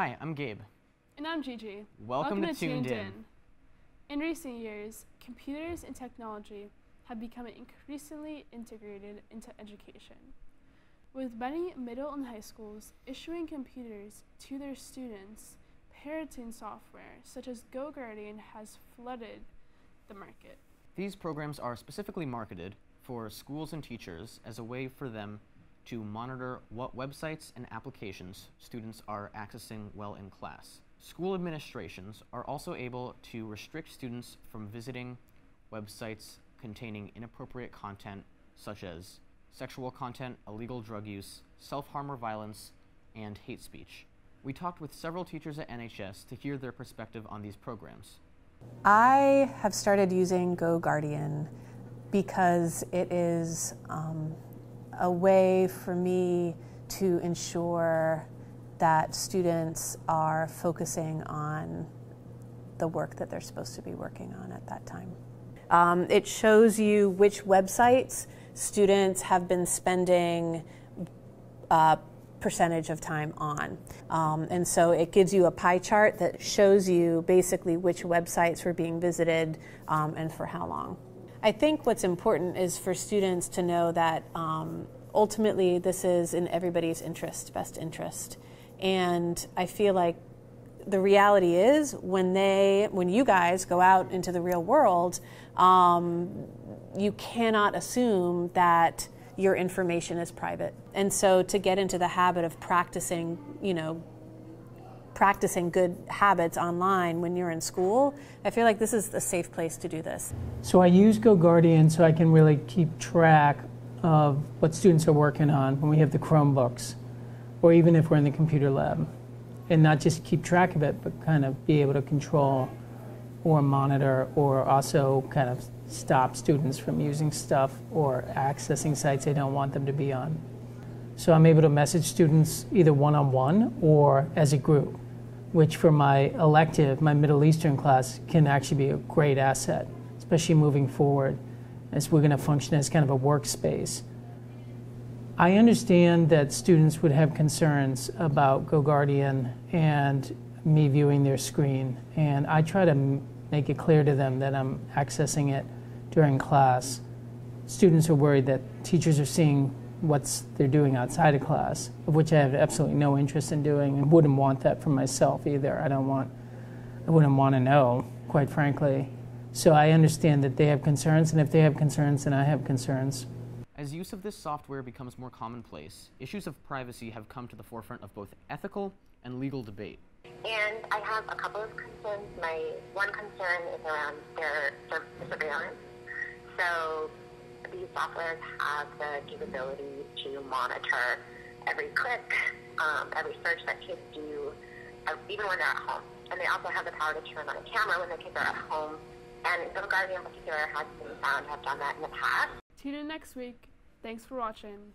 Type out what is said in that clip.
Hi, I'm Gabe. And I'm Gigi. Welcome, to, Tuned, In. In recent years, computers and technology have become increasingly integrated into education. With many middle and high schools issuing computers to their students, parenting software such as GoGuardian has flooded the market. These programs are specifically marketed for schools and teachers as a way for them to monitor what websites and applications students are accessing while in class. School administrations are also able to restrict students from visiting websites containing inappropriate content such as sexual content, illegal drug use, self-harm or violence, and hate speech. We talked with several teachers at NHS to hear their perspective on these programs. I have started using GoGuardian because it is um, a way for me to ensure that students are focusing on the work that they're supposed to be working on at that time. Um, it shows you which websites students have been spending a uh, percentage of time on. Um, and so it gives you a pie chart that shows you basically which websites were being visited um, and for how long. I think what's important is for students to know that um, ultimately this is in everybody's interest, best interest. And I feel like the reality is when they, when you guys go out into the real world, um, you cannot assume that your information is private. And so to get into the habit of practicing, you know, practicing good habits online when you're in school, I feel like this is a safe place to do this. So I use GoGuardian so I can really keep track of what students are working on when we have the Chromebooks, or even if we're in the computer lab, and not just keep track of it, but kind of be able to control or monitor or also kind of stop students from using stuff or accessing sites they don't want them to be on. So I'm able to message students either one on one or as a group which for my elective, my Middle Eastern class, can actually be a great asset, especially moving forward as we're going to function as kind of a workspace. I understand that students would have concerns about GoGuardian and me viewing their screen, and I try to make it clear to them that I'm accessing it during class. Students are worried that teachers are seeing what they're doing outside of class, of which I have absolutely no interest in doing and wouldn't want that for myself either. I don't want, I wouldn't want to know, quite frankly. So I understand that they have concerns, and if they have concerns, then I have concerns. As use of this software becomes more commonplace, issues of privacy have come to the forefront of both ethical and legal debate. And I have a couple of concerns. My one concern is around their surveillance. So these softwares have the capability to monitor every click, um, every search that kids do, uh, even when they're at home. And they also have the power to turn on a camera when the kids are at home. And GoGuardian in particular has been found to have done that in the past. Tune in next week. Thanks for watching.